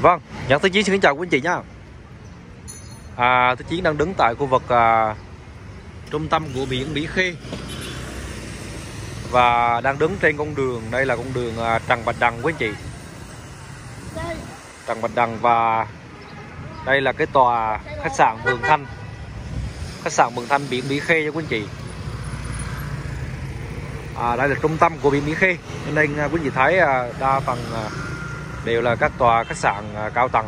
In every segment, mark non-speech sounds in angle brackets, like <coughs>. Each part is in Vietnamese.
Vâng, nhận tư chiến xin kính chào quý anh chị nha. À, tư chiến đang đứng tại khu vực à, trung tâm của biển Mỹ Khê. Và đang đứng trên con đường đây là con đường à, Trần Bạch Đằng quý anh chị. Trần Bạch Đằng và đây là cái tòa khách sạn Mường Thanh. Khách sạn Mường Thanh biển Mỹ Khê cho quý anh chị à, đây là trung tâm của biển Mỹ Khê. Cho nên à, quý vị thấy à, đa phần à, đều là các tòa khách sạn à, cao tầng.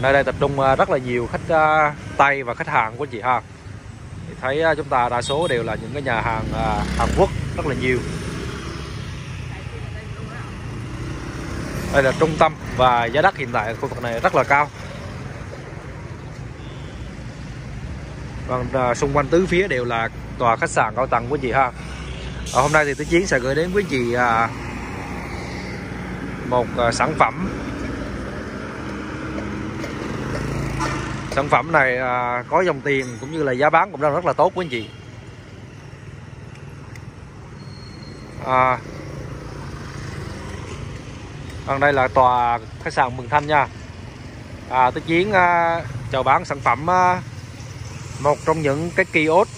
Nơi đây tập trung à, rất là nhiều khách à, Tây và khách hàng của chị ha. Thì thấy à, chúng ta đa số đều là những cái nhà hàng à, Hàn Quốc rất là nhiều. Đây là trung tâm và giá đất hiện tại khu vực này rất là cao. Vâng, còn à, xung quanh tứ phía đều là tòa khách sạn cao tầng của chị ha. À, hôm nay thì Tứ Chiến sẽ gửi đến quý chị à, một à, sản phẩm. Sản phẩm này à, có dòng tiền cũng như là giá bán cũng đang rất là tốt quý anh chị. À, còn đây là tòa khách sạn Mường Thanh nha. À, Tứ Chiến à, chào bán sản phẩm à, một trong những cái kiosk.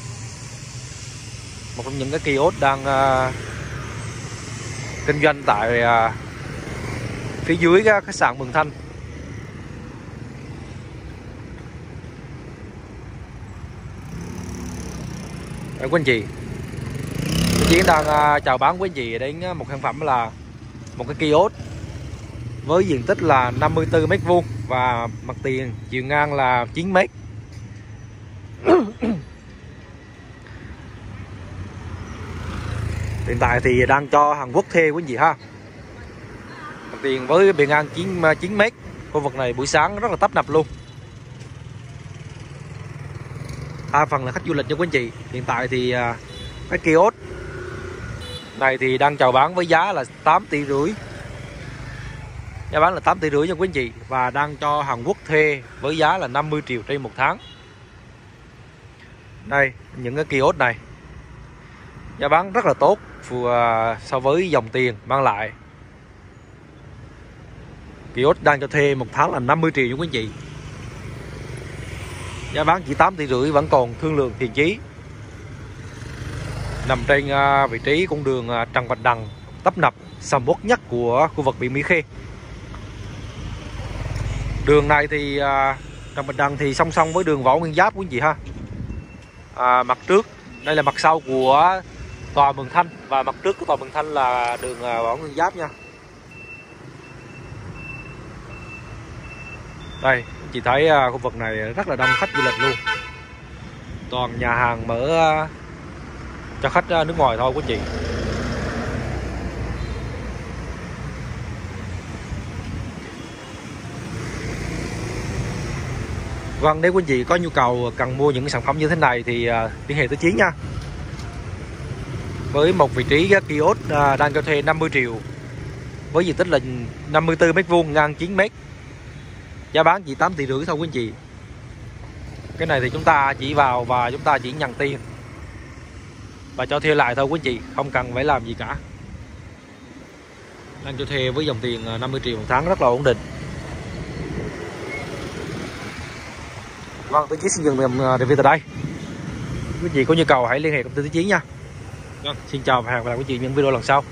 Một trong những cái kiosk đang uh, kinh doanh tại uh, phía dưới cái khách sạn Mường Thanh. Đấy, quý anh chị. Chiến đang uh, chào bán quý anh chị đến một sản phẩm là một cái kiosk với diện tích là 54 mét vuông và mặt tiền chiều ngang là 9 mét. <coughs> hiện tại thì đang cho Hàn Quốc thuê quý anh chị ha. Mặt tiền với bề ngang 9, 9 mét khu vực này buổi sáng rất là tấp nập luôn. Đa phần là khách du lịch cho quý anh chị. Hiện tại thì à, cái kiosk này thì đang chào bán với giá là 8 tỷ rưỡi. Giá bán là 8 tỷ rưỡi cho quý anh chị. Và đang cho Hàn Quốc thuê với giá là 50 triệu trên một tháng đây, những cái kiosk này. Giá bán rất là tốt à, so với dòng tiền mang lại. Kiosk đang cho thuê một tháng là 50 triệu cho quý anh chị giá bán chỉ 8 tỷ rưỡi, vẫn còn thương lượng thiện chí. Nằm trên à, vị trí con đường à, Trần Bạch Đằng, tấp nập, sầm uất nhất của khu vực biển Mỹ Khê. Đường này thì Trần Bạch Đằng thì song song với đường Võ Nguyên Giáp, quý anh chị ha à, mặt trước. Đây là mặt sau của tòa Mường Thanh. Và mặt trước của tòa Mường Thanh là đường à, Võ Nguyên Giáp nha. Đây chị thấy à, khu vực này rất là đông khách du lịch luôn. Toàn nhà hàng mở à, cho khách à, nước ngoài thôi quý chị. Vâng, nếu quý anh chị có nhu cầu cần mua những sản phẩm như thế này thì à, liên hệ tới Chiến nha. Với một vị trí kiosk à, đang cho thuê 50 triệu với diện tích là 54 m vuông ngang 9 m. Giá bán chỉ 8 tỷ rưỡi thôi quý anh chị. Cái này thì chúng ta chỉ vào và chúng ta chỉ nhận tiền và cho thuê lại thôi quý anh chị, không cần phải làm gì cả. Đang cho thuê với dòng tiền à, 50 triệu một tháng rất là ổn định. Vâng, tôi Chiến xin dừng review tại đây. Quý vị có nhu cầu hãy liên hệ công ty Tứ Chiến nha. Vâng, xin chào và hẹn gặp lại quý vị những video lần sau.